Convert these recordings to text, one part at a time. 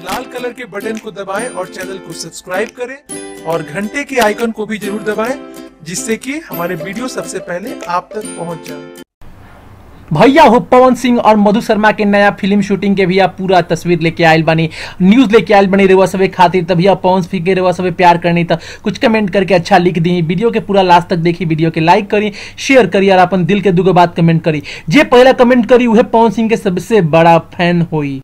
लाल colour के button को दबाएँ और चैनल को सब्सक्राइब करें और घंटे के आइकन को भी ज़रूर दबाएँ, जिससे कि हमारे वीडियो सबसे पहले आप तक पहुँच जाए। भैया हो, पवन सिंह और मधु शर्मा के नया फ़िल्म शूटिंग के भी आप पूरा तस्वीर लेके आयल बनी न्यूज़ लेके आयल बनी रेवा सबे खातिर तभी आप पवन सिंह के रेवा सबे प्यार करनी था कुछ कमेंट करके अच्छा लिख दी। वीडियो के पूरा लास्ट तक देखी, वीडियो के लाइक करी शेयर करी और अपन दिल के दुगो बात कमेंट करी। जे पहला कमेंट करी, वह पवन सिंह के सबसे बड़ा फ़ैन हुई।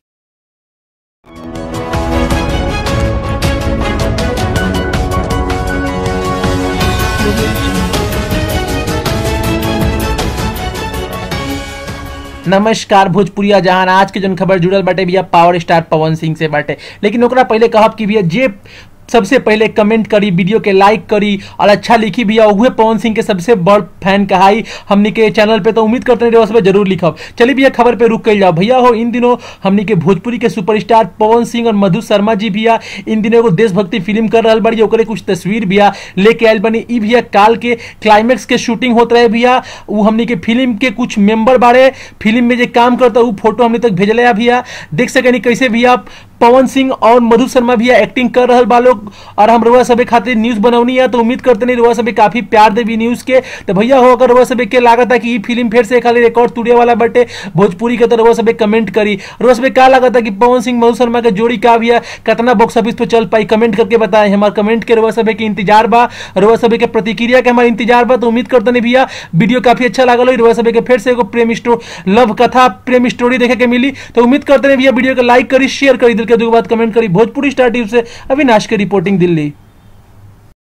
नमस्कार भोजपुरिया जहान। आज के जन खबर जुड़ल बाटे, भैया पावर स्टार पवन सिंह से बाटे। लेकिन ओकरा पहले कहब कि भैया जे सबसे पहले कमेंट करी वीडियो के लाइक करी, और अच्छा लिखी भैया उहे पवन सिंह के सबसे बड़ फ़ैन कहाई हमनी के चैनल पे। तो उम्मीद करते हैं सब ज़रूर लिखब। चलिए भैया, खबर पे रुक कर जाओ भैया हो, इन दिनों हमनी के भोजपुरी के सुपरस्टार पवन सिंह और मधु शर्मा जी भैया, इन दिनों एगो देशभक्ति फ़िल्म कर रहा बड़ी, ओकरे कुछ तस्वीर भैया लेके आयल बनी। ई भैया काल के क्लाइमेक्स के शूटिंग होते रहे भैया, उ हमनी के फ़िल्म के कुछ मेंबर बारे फ़िल्म में जो काम करता वो फ़ोटो हमनी तक भेजले भैया। देख सकेनी कैसे भैया पवन सिंह और मधु शर्मा भैया एक्टिंग कर रहा बा लोग। और हम रुआ सभी खातिर न्यूज़ बनौनी है तो उम्मीद करते नहीं रुआ सभी काफ़ी प्यार देवी न्यूज़ के। तो भैया, हो अगर रुआ सभी के लागत है कि ये फ़िल्म फिर से खाली रिकॉर्ड तुड़े वाला बटे, भोजपुरी के तो रुआ सभी कमेंट करी। रुआ सभी क्या लागत है कि पवन सिंह, मधु शर्मा के जोड़ी का भैया कितना बॉक्स ऑफ़िस पे चल पाई? कमेंट करके बताए। हमारे कमेंट के रुआ सभी के इंतज़ार बा। रुआ सभी के प्रतिक्रिया के हमारे इंतज़ार बा तो उम्मीद करते नहीं भैया वीडियो काफ़ी अच्छा लागल रुआ सभी के फिर से प्रेम स्टोरी लव कथा, प्रेम स्टोरी देखे के मिली। तो उम्मीद करते नहीं भैया वीडियो को लाइक करी शेयर करी के दो बात कमेंट करी। भोजपुरी स्टार टीवी से अविनाश की रिपोर्टिंग दिल्ली।